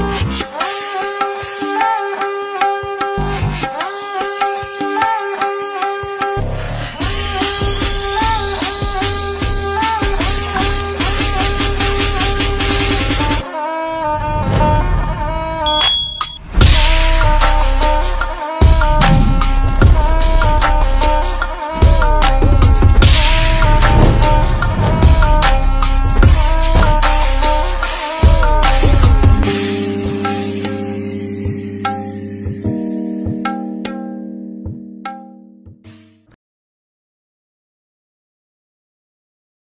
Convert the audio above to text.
Oh,